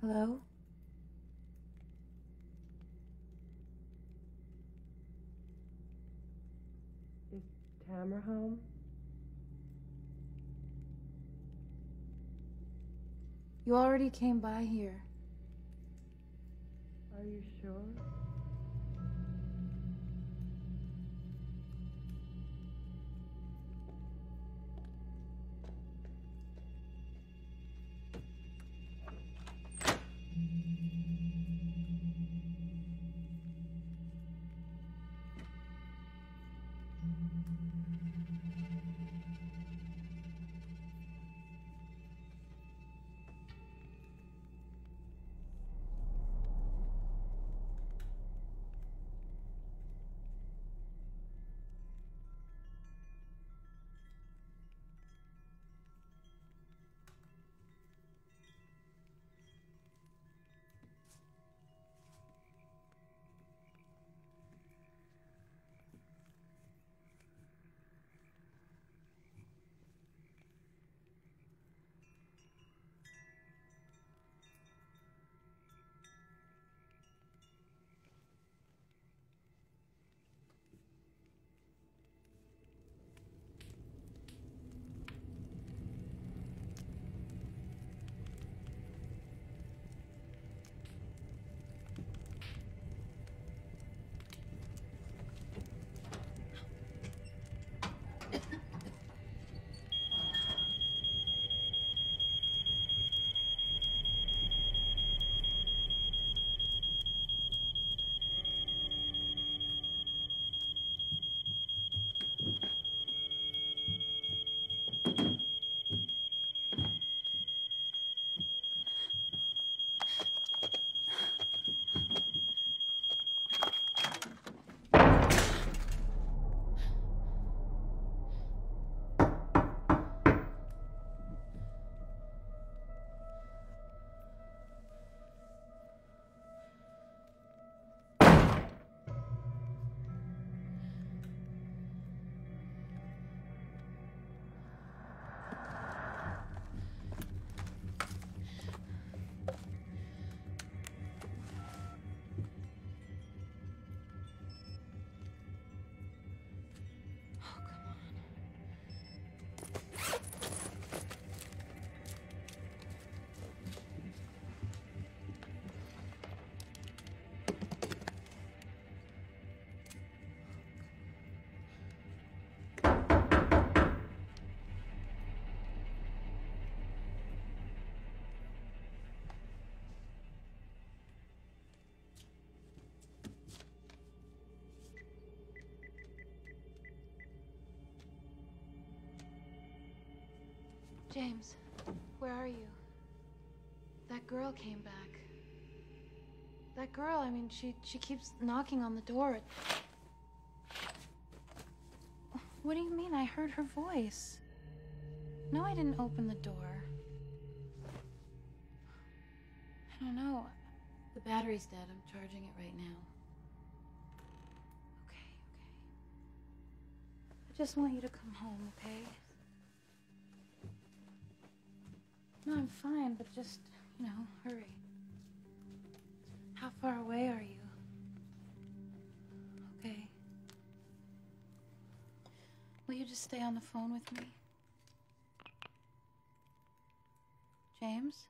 Hello? Is Tamara home? You already came by here. Are you sure? Thank you. James, where are you? That girl came back. That girl, I mean, she she keeps knocking on the door. What do you mean? I heard her voice. No, I didn't open the door. I don't know. The battery's dead. I'm charging it right now. Okay, okay. I just want you to come home, okay? I'm fine, but just, you know, hurry. How far away are you? Okay. Will you just stay on the phone with me? James?